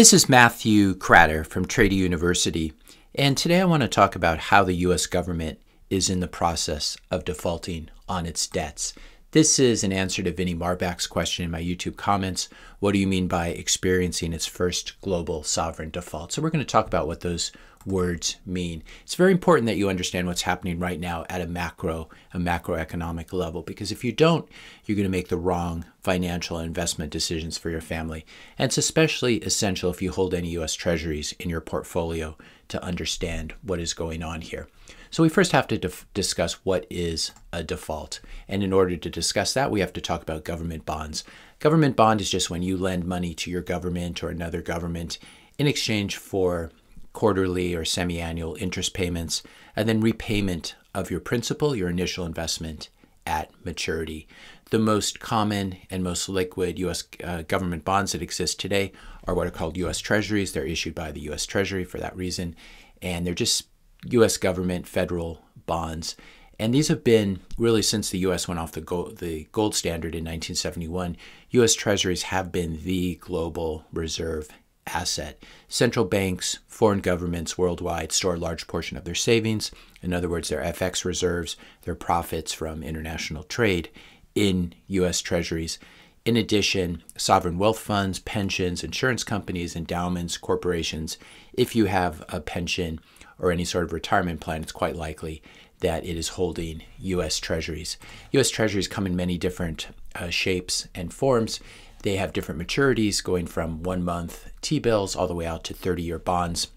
This is Matthew Kratter from Trader University, and today I want to talk about how the U.S. government is in the process of defaulting on its debts. This is an answer to Vinnie Marbach's question in my YouTube comments. What do you mean by experiencing its first global sovereign default? So we're going to talk about what those words mean. It's very important that you understand what's happening right now at a macro, a macroeconomic level, because if you don't, you're going to make the wrong financial investment decisions for your family. And it's especially essential if you hold any U.S. Treasuries in your portfolio to understand what is going on here. So we first have to discuss what is a default. And in order to discuss that, we have to talk about government bonds. Government bond is just when you lend money to your government or another government in exchange for quarterly or semi-annual interest payments, and then repayment of your principal, your initial investment at maturity. The most common and most liquid U.S. Uh, government bonds that exist today are what are called U.S. Treasuries. They're issued by the U.S. Treasury for that reason, and they're just U.S. government federal bonds. And these have been really since the U.S. went off the gold, the gold standard in 1971. U.S. Treasuries have been the global reserve asset. Central banks, foreign governments worldwide store a large portion of their savings, in other words, their FX reserves, their profits from international trade, in U.S. treasuries. In addition, sovereign wealth funds, pensions, insurance companies, endowments, corporations, if you have a pension or any sort of retirement plan, it's quite likely that it is holding U.S. treasuries. U.S. treasuries come in many different uh, shapes and forms. They have different maturities going from one month T bills all the way out to 30 year bonds.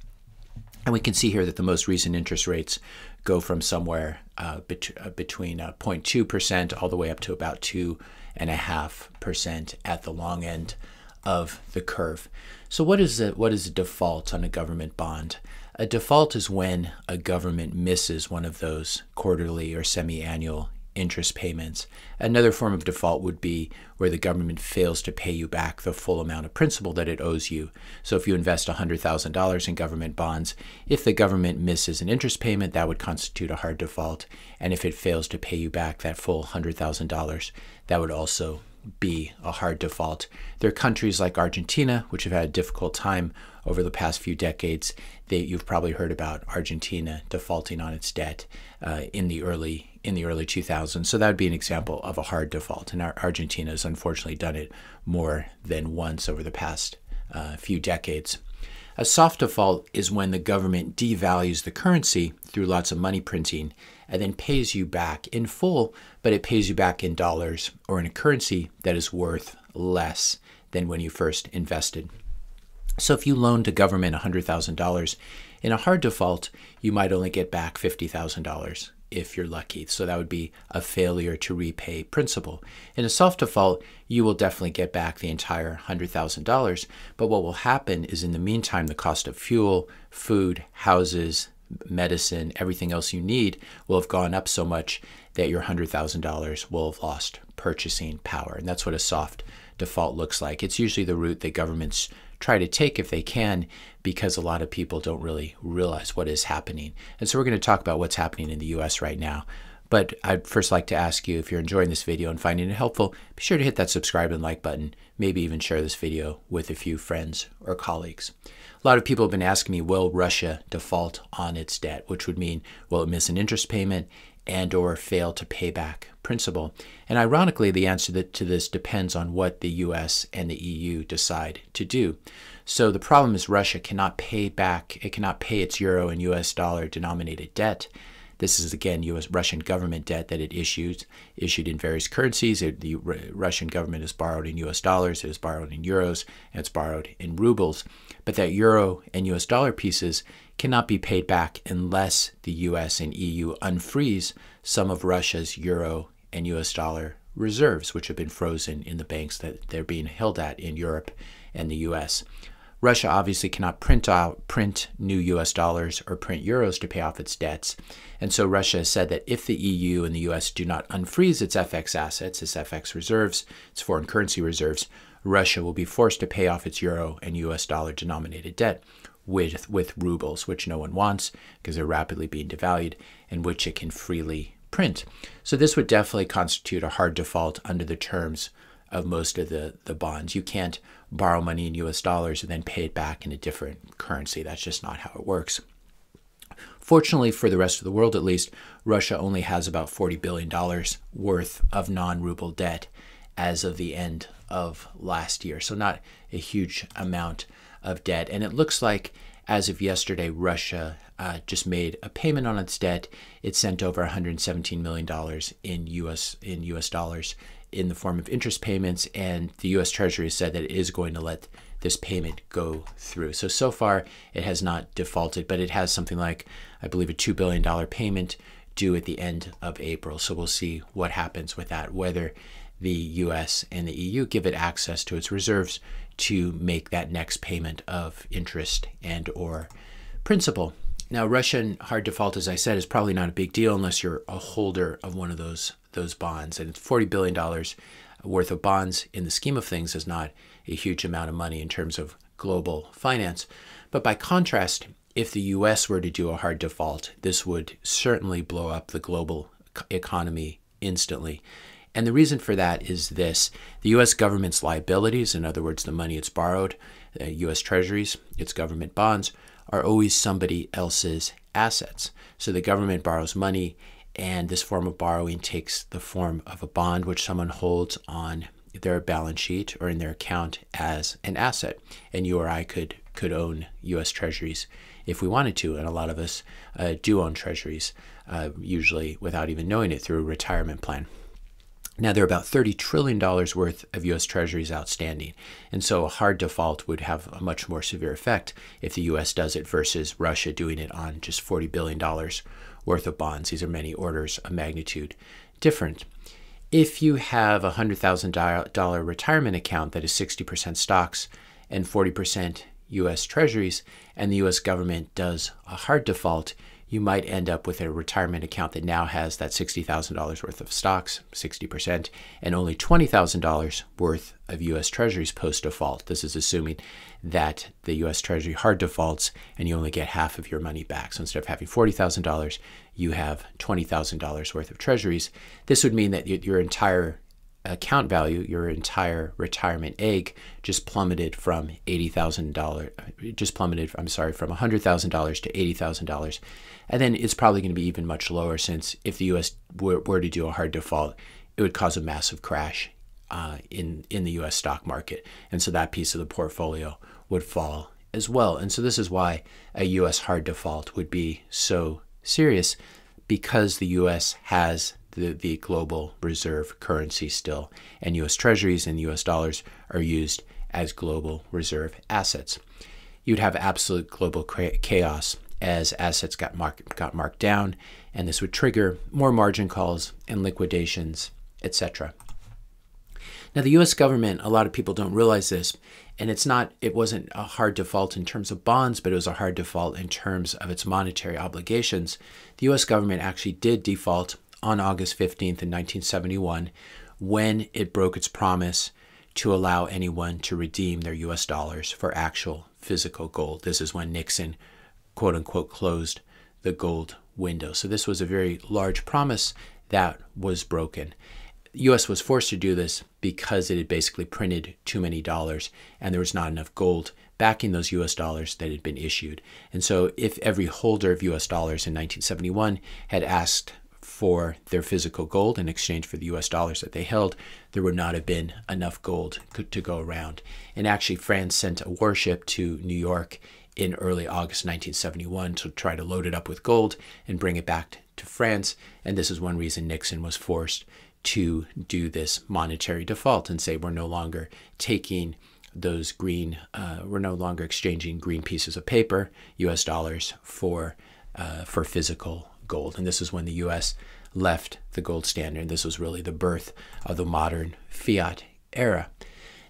And we can see here that the most recent interest rates go from somewhere uh, bet uh, between 0.2% uh, all the way up to about 2.5% at the long end of the curve. So what is a, what is a default on a government bond? A default is when a government misses one of those quarterly or semi-annual interest payments. Another form of default would be where the government fails to pay you back the full amount of principal that it owes you. So if you invest $100,000 in government bonds, if the government misses an interest payment, that would constitute a hard default. And if it fails to pay you back that full $100,000, that would also be a hard default. There are countries like Argentina, which have had a difficult time over the past few decades. They, you've probably heard about Argentina defaulting on its debt uh, in the early in the early 2000s. So that would be an example of a hard default. And Argentina has unfortunately done it more than once over the past uh, few decades. A soft default is when the government devalues the currency through lots of money printing and then pays you back in full, but it pays you back in dollars or in a currency that is worth less than when you first invested. So if you loaned the government $100,000 in a hard default, you might only get back $50,000 if you're lucky. So that would be a failure to repay principal. In a soft default, you will definitely get back the entire $100,000. But what will happen is in the meantime, the cost of fuel, food, houses, medicine, everything else you need will have gone up so much that your $100,000 will have lost purchasing power. And that's what a soft default looks like. It's usually the route that governments try to take if they can because a lot of people don't really realize what is happening. And so we're going to talk about what's happening in the US right now. But I'd first like to ask you if you're enjoying this video and finding it helpful, be sure to hit that subscribe and like button, maybe even share this video with a few friends or colleagues. A lot of people have been asking me, will Russia default on its debt, which would mean will it miss an interest payment and or fail to pay back principal. And ironically, the answer to this depends on what the US and the EU decide to do. So the problem is Russia cannot pay back, it cannot pay its euro and US dollar denominated debt. This is again U.S. Russian government debt that it issued, issued in various currencies. It, the R Russian government has borrowed in U.S. dollars, it has borrowed in euros, and it's borrowed in rubles. But that euro and U.S. dollar pieces cannot be paid back unless the U.S. and EU unfreeze some of Russia's euro and US dollar reserves, which have been frozen in the banks that they're being held at in Europe and the US. Russia obviously cannot print out print new US dollars or print euros to pay off its debts. And so Russia has said that if the EU and the US do not unfreeze its FX assets, its FX reserves, its foreign currency reserves, Russia will be forced to pay off its euro and US dollar denominated debt with with rubles, which no one wants because they're rapidly being devalued and which it can freely print. So this would definitely constitute a hard default under the terms of most of the, the bonds. You can't borrow money in US dollars and then pay it back in a different currency. That's just not how it works. Fortunately, for the rest of the world at least, Russia only has about $40 billion worth of non ruble debt as of the end of last year. So, not a huge amount of debt. And it looks like as of yesterday, Russia uh, just made a payment on its debt. It sent over 117 million dollars in U.S. in U.S. dollars in the form of interest payments, and the U.S. Treasury said that it is going to let this payment go through. So so far, it has not defaulted, but it has something like I believe a two billion dollar payment due at the end of April. So we'll see what happens with that. Whether the US and the EU give it access to its reserves to make that next payment of interest and or principal. Now, Russian hard default, as I said, is probably not a big deal unless you're a holder of one of those those bonds, and forty billion dollars worth of bonds in the scheme of things is not a huge amount of money in terms of global finance. But by contrast, if the U.S. were to do a hard default, this would certainly blow up the global economy instantly. And the reason for that is this the US government's liabilities, in other words, the money it's borrowed, US treasuries, its government bonds, are always somebody else's assets. So the government borrows money, and this form of borrowing takes the form of a bond which someone holds on their balance sheet or in their account as an asset. And you or I could could own US treasuries if we wanted to, and a lot of us uh, do own treasuries, uh, usually without even knowing it through a retirement plan. Now, there are about $30 trillion worth of U.S. Treasuries outstanding. And so a hard default would have a much more severe effect if the U.S. does it versus Russia doing it on just $40 billion worth of bonds. These are many orders of magnitude different. If you have a $100,000 retirement account that is 60% stocks and 40% U.S. Treasuries, and the U.S. government does a hard default, you might end up with a retirement account that now has that $60,000 worth of stocks, 60%, and only $20,000 worth of U.S. Treasuries post default. This is assuming that the U.S. Treasury hard defaults and you only get half of your money back. So instead of having $40,000, you have $20,000 worth of Treasuries. This would mean that your entire account value, your entire retirement egg, just plummeted from $80,000, just plummeted, I'm sorry, from $100,000 to $80,000. And then it's probably going to be even much lower since if the US were, were to do a hard default, it would cause a massive crash uh, in, in the US stock market. And so that piece of the portfolio would fall as well. And so this is why a US hard default would be so serious because the US has the, the global reserve currency still, and US treasuries and US dollars are used as global reserve assets. You'd have absolute global chaos as assets got, mark, got marked down, and this would trigger more margin calls and liquidations, etc. Now, the US government, a lot of people don't realize this, and it's not, it wasn't a hard default in terms of bonds, but it was a hard default in terms of its monetary obligations. The US government actually did default on August 15th in 1971 when it broke its promise to allow anyone to redeem their US dollars for actual physical gold. This is when Nixon, quote unquote, closed the gold window. So this was a very large promise that was broken. The US was forced to do this because it had basically printed too many dollars and there was not enough gold backing those US dollars that had been issued. And so if every holder of US dollars in 1971 had asked for their physical gold in exchange for the US dollars that they held, there would not have been enough gold to go around. And actually, France sent a warship to New York in early August 1971 to try to load it up with gold and bring it back to France. And this is one reason Nixon was forced to do this monetary default and say we're no longer taking those green, uh, we're no longer exchanging green pieces of paper, US dollars, for, uh, for physical gold. And this is when the US left the gold standard. This was really the birth of the modern fiat era.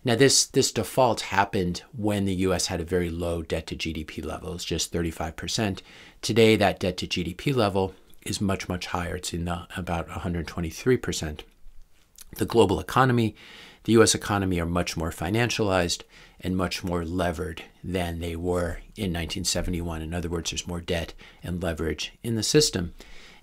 Now, this, this default happened when the US had a very low debt to GDP level. It's just 35%. Today, that debt to GDP level is much, much higher. It's in the, about 123%. The global economy, the US economy are much more financialized and much more levered than they were in 1971. In other words, there's more debt and leverage in the system.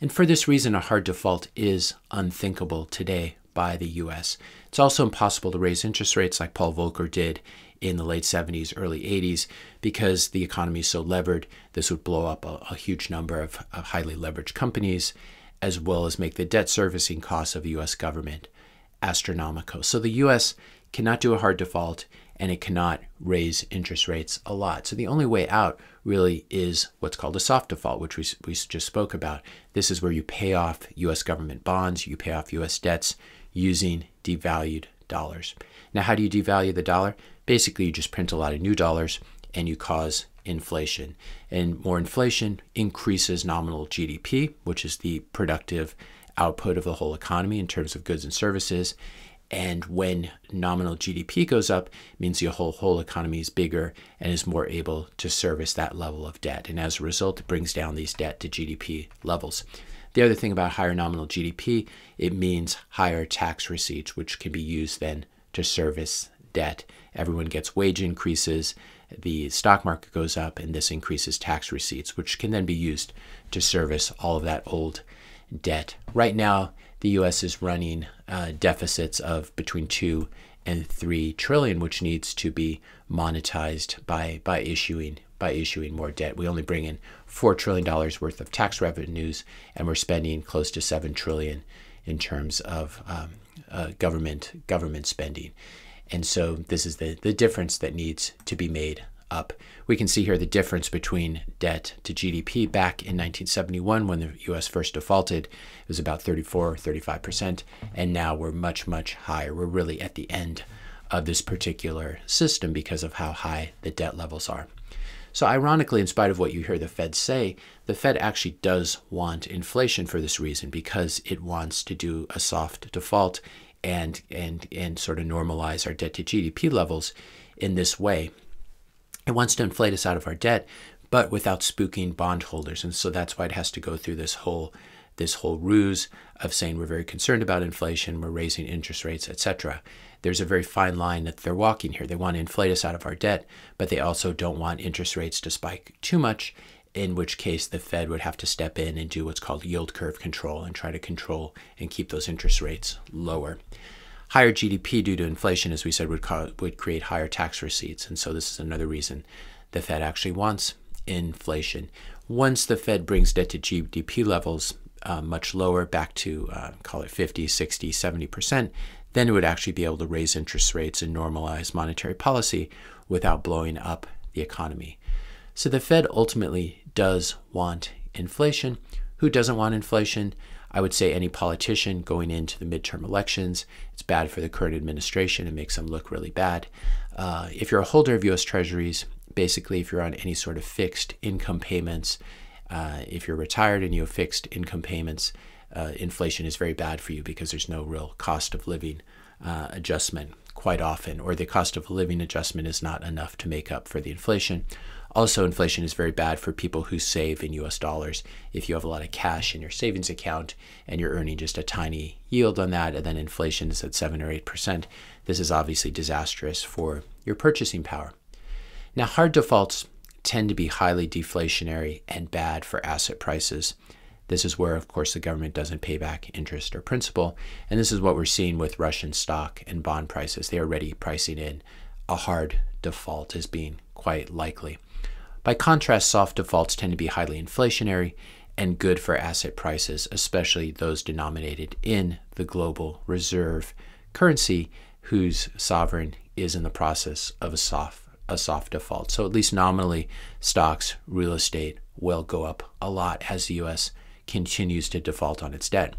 And for this reason, a hard default is unthinkable today. by the US. It's also impossible to raise interest rates like Paul Volcker did in the late 70s, early 80s, because the economy is so levered. This would blow up a, a huge number of, of highly leveraged companies, as well as make the debt servicing costs of the US government astronomical. So the US cannot do a hard default and it cannot raise interest rates a lot. So the only way out really is what's called a soft default, which we, we just spoke about. This is where you pay off US government bonds, you pay off US debts using devalued dollars. Now, how do you devalue the dollar? Basically, you just print a lot of new dollars and you cause inflation. And more inflation increases nominal GDP, which is the productive output of the whole economy in terms of goods and services. And when nominal GDP goes up, means your whole whole economy is bigger and is more able to service that level of debt. And as a result, it brings down these debt to GDP levels. The other thing about higher nominal GDP, it means higher tax receipts, which can be used then to service debt. Everyone gets wage increases, the stock market goes up, and this increases tax receipts, which can then be used to service all of that old debt. Right now, the U.S. is running uh, deficits of between two and three trillion, which needs to be monetized by by issuing by issuing more debt. We only bring in four trillion dollars worth of tax revenues, and we're spending close to seven trillion in terms of um, uh, government government spending. And so this is the the difference that needs to be made up. We can see here the difference between debt to GDP back in 1971 when the US first defaulted. It was about 34, 35%, and now we're much, much higher. We're really at the end of this particular system because of how high the debt levels are. So, ironically, in spite of what you hear the Fed say, the Fed actually does want inflation for this reason because it wants to do a soft default and and and sort of normalize our debt to GDP levels in this way. It wants to inflate us out of our debt, but without spooking bondholders. And so that's why it has to go through this whole this whole ruse of saying we're very concerned about inflation, we're raising interest rates, etc. There's a very fine line that they're walking here. They want to inflate us out of our debt, but they also don't want interest rates to spike too much, in which case the Fed would have to step in and do what's called yield curve control and try to control and keep those interest rates lower. Higher GDP due to inflation, as we said, would, would create higher tax receipts. And so this is another reason the Fed actually wants inflation. Once the Fed brings debt to GDP levels uh, much lower, back to uh, call it 50, 60, 70%, then it would actually be able to raise interest rates and normalize monetary policy without blowing up the economy. So the Fed ultimately does want inflation. Who doesn't want inflation? I would say any politician going into the midterm elections. It's bad for the current administration. It makes them look really bad. Uh, if you're a holder of U.S. Treasuries, basically, if you're on any sort of fixed income payments, uh, if you're retired and you have fixed income payments, uh, inflation is very bad for you because there's no real cost of living uh, adjustment quite often, or the cost of living adjustment is not enough to make up for the inflation. Also, inflation is very bad for people who save in US dollars. If you have a lot of cash in your savings account and you're earning just a tiny yield on that, and then inflation is at 7 or 8%, this is obviously disastrous for your purchasing power. Now, hard defaults tend to be highly deflationary and bad for asset prices. This is where, of course, the government doesn't pay back interest or principal. And this is what we're seeing with Russian stock and bond prices. They are already pricing in a hard default as being quite likely. By contrast, soft defaults tend to be highly inflationary and good for asset prices, especially those denominated in the global reserve currency whose sovereign is in the process of a soft a soft default. So at least nominally stocks, real estate will go up a lot as the US continues to default on its debt.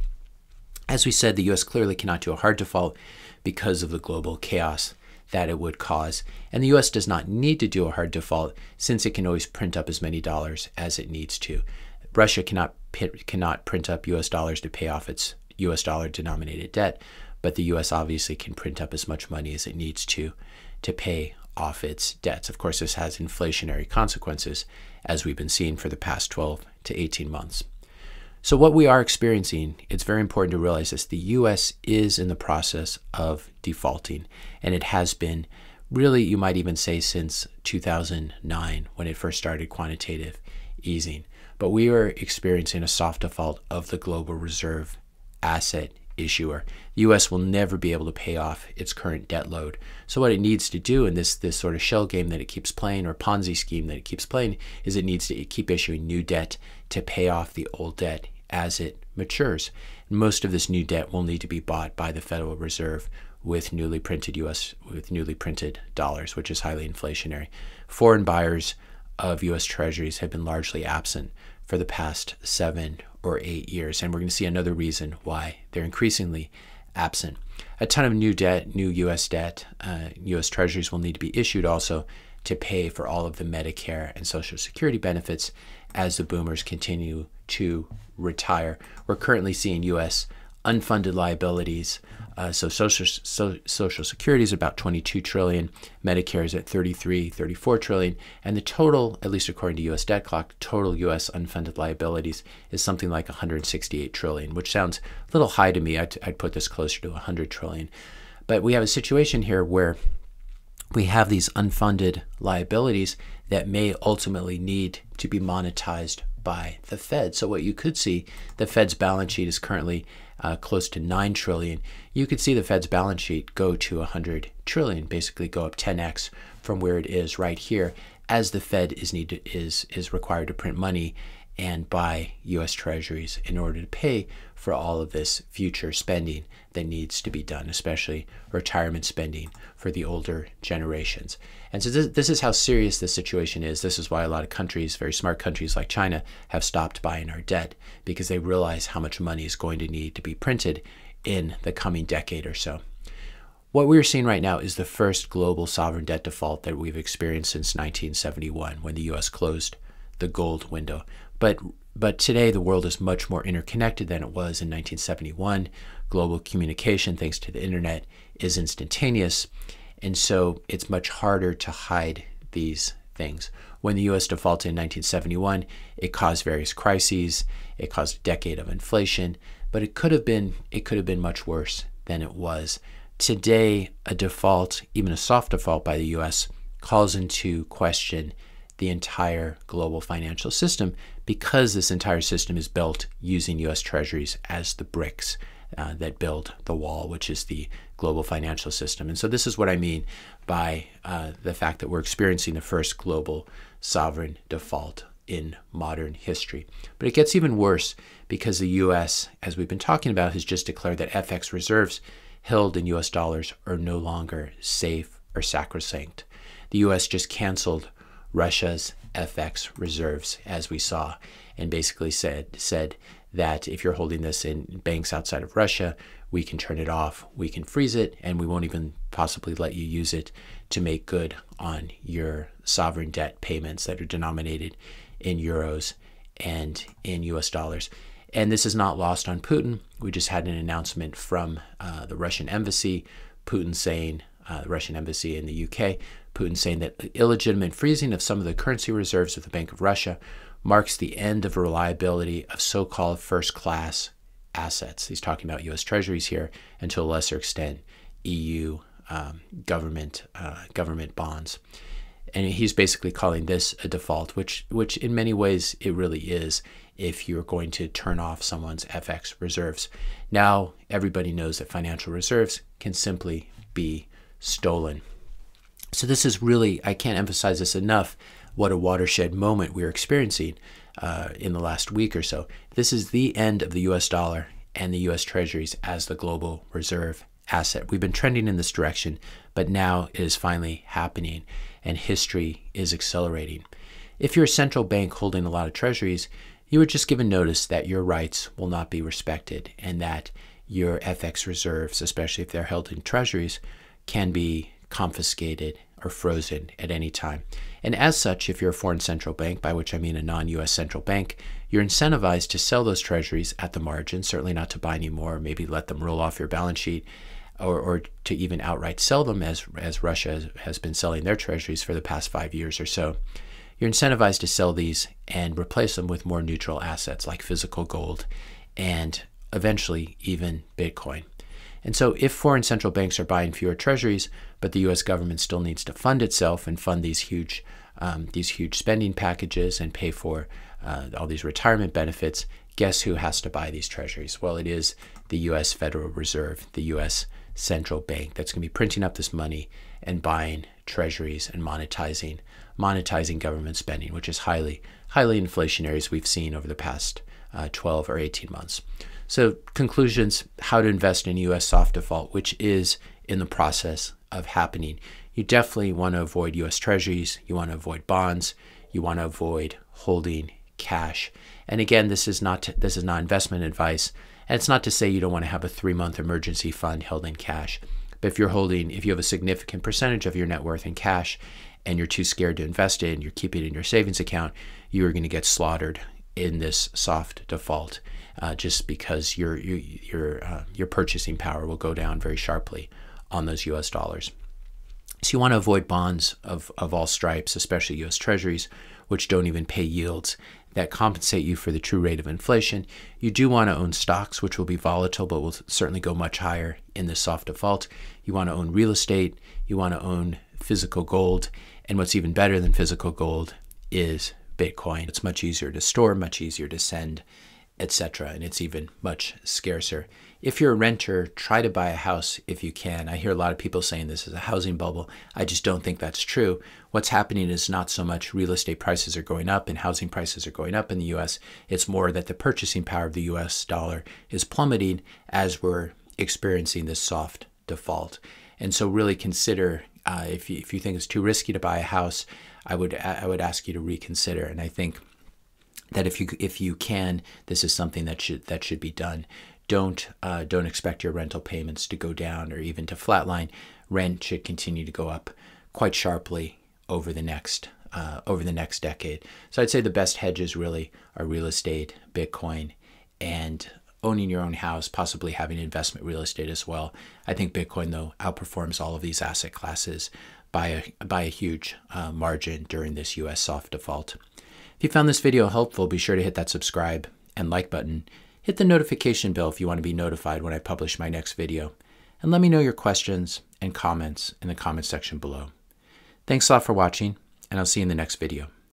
As we said, the US clearly cannot do a hard default because of the global chaos that it would cause. And the US does not need to do a hard default since it can always print up as many dollars as it needs to. Russia cannot cannot print up US dollars to pay off its US dollar denominated debt, but the US obviously can print up as much money as it needs to to pay off its debts. Of course, this has inflationary consequences as we've been seeing for the past 12 to 18 months. So, what we are experiencing, it's very important to realize this the US is in the process of defaulting, and it has been really, you might even say, since 2009 when it first started quantitative easing. But we are experiencing a soft default of the global reserve asset issuer. The U.S. will never be able to pay off its current debt load. So what it needs to do in this this sort of shell game that it keeps playing or Ponzi scheme that it keeps playing is it needs to keep issuing new debt to pay off the old debt as it matures. Most of this new debt will need to be bought by the Federal Reserve with newly printed US with newly printed dollars, which is highly inflationary. Foreign buyers of US treasuries have been largely absent for the past 7 or 8 years and we're going to see another reason why they're increasingly absent. A ton of new debt, new US debt, uh, US treasuries will need to be issued also to pay for all of the Medicare and Social Security benefits as the boomers continue to retire. We're currently seeing U.S. unfunded liabilities. Uh, so social so, social security is about 22 trillion medicare is at 33 34 trillion and the total at least according to us debt clock total us unfunded liabilities is something like 168 trillion which sounds a little high to me i'd, I'd put this closer to 100 trillion but we have a situation here where we have these unfunded liabilities that may ultimately need to be monetized by the Fed. So what you could see, the Fed's balance sheet is currently uh, close to 9 trillion. You could see the Fed's balance sheet go to 100 trillion, basically go up 10x from where it is right here as the Fed is needed is is required to print money and buy US Treasuries in order to pay for all of this future spending that needs to be done, especially retirement spending for the older generations. And so this, this is how serious this situation is. This is why a lot of countries, very smart countries like China, have stopped buying our debt because they realize how much money is going to need to be printed in the coming decade or so. What we're seeing right now is the first global sovereign debt default that we've experienced since 1971 when the US closed the gold window. But but today the world is much more interconnected than it was in 1971. Global communication thanks to the internet is instantaneous and so it's much harder to hide these things. When the US defaulted in 1971, it caused various crises, it caused a decade of inflation, but it could have been it could have been much worse than it was. Today, a default, even a soft default by the US, calls into question the entire global financial system because this entire system is built using US treasuries as the bricks uh, that build the wall, which is the global financial system. And so, this is what I mean by uh, the fact that we're experiencing the first global sovereign default in modern history. But it gets even worse because the US, as we've been talking about, has just declared that FX reserves held in US dollars are no longer safe or sacrosanct. The US just canceled Russia's FX reserves, as we saw, and basically said said that if you're holding this in banks outside of Russia, we can turn it off, we can freeze it, and we won't even possibly let you use it to make good on your sovereign debt payments that are denominated in euros and in US dollars. And this is not lost on Putin. We just had an announcement from uh, the Russian embassy, Putin saying, uh, the Russian embassy in the UK, Putin saying that illegitimate freezing of some of the currency reserves of the Bank of Russia marks the end of reliability of so called first class assets. He's talking about U.S. Treasuries here, and to a lesser extent, EU um, government uh, government bonds. And he's basically calling this a default, which which in many ways it really is if you're going to turn off someone's FX reserves. Now everybody knows that financial reserves can simply be stolen. So this is really I can't emphasize this enough what a watershed moment we're experiencing uh, in the last week or so. This is the end of the US dollar and the US Treasuries as the global reserve asset. We've been trending in this direction, but now it is finally happening and history is accelerating. If you're a central bank holding a lot of treasuries, you were just given notice that your rights will not be respected and that your FX reserves, especially if they're held in treasuries, can be confiscated or frozen at any time. And as such, if you're a foreign central bank, by which I mean a non US central bank, you're incentivized to sell those treasuries at the margin, certainly not to buy any more, maybe let them roll off your balance sheet, or, or to even outright sell them as, as Russia has been selling their treasuries for the past five years or so. You're incentivized to sell these and replace them with more neutral assets like physical gold and eventually even Bitcoin. And so, if foreign central banks are buying fewer treasuries, but the US government still needs to fund itself and fund these huge um, these huge spending packages and pay for uh, all these retirement benefits, guess who has to buy these treasuries? Well, it is the U.S. Federal Reserve, the U.S. central bank that's going to be printing up this money and buying treasuries and monetizing monetizing government spending, which is highly highly inflationary as we've seen over the past uh, 12 or 18 months. So conclusions: how to invest in U.S. soft default, which is in the process of happening. You definitely want to avoid U.S. Treasuries. You want to avoid bonds. You want to avoid holding cash. And again, this is not this is not investment advice. And it's not to say you don't want to have a three month emergency fund held in cash. But if you're holding, if you have a significant percentage of your net worth in cash and you're too scared to invest it and you're keeping it in your savings account, you are going to get slaughtered in this soft default uh, just because your, your, your, uh, your purchasing power will go down very sharply on those US dollars. So you want to avoid bonds of, of all stripes, especially US Treasuries, which don't even pay yields that compensate you for the true rate of inflation. You do want to own stocks, which will be volatile, but will certainly go much higher in this soft default. You want to own real estate. You want to own physical gold. And what's even better than physical gold is Bitcoin. It's much easier to store, much easier to send, etc. And it's even much scarcer. If you're a renter, try to buy a house if you can. I hear a lot of people saying this is a housing bubble. I just don't think that's true. What's happening is not so much real estate prices are going up and housing prices are going up in the US. It's more that the purchasing power of the US dollar is plummeting as we're experiencing this soft default. And so really consider uh, if, you, if you think it's too risky to buy a house, I would I would ask you to reconsider. And I think that if you if you can, this is something that should that should be done. Don't uh, don't expect your rental payments to go down or even to flatline. Rent should continue to go up quite sharply over the next uh, over the next decade. So I'd say the best hedges really are real estate, Bitcoin, and owning your own house, possibly having investment real estate as well. I think Bitcoin though outperforms all of these asset classes by a by a huge uh, margin during this U.S. soft default. If you found this video helpful, be sure to hit that subscribe and like button. Hit the notification bell if you want to be notified when I publish my next video. And let me know your questions and comments in the comment section below. Thanks a lot for watching, and I'll see you in the next video.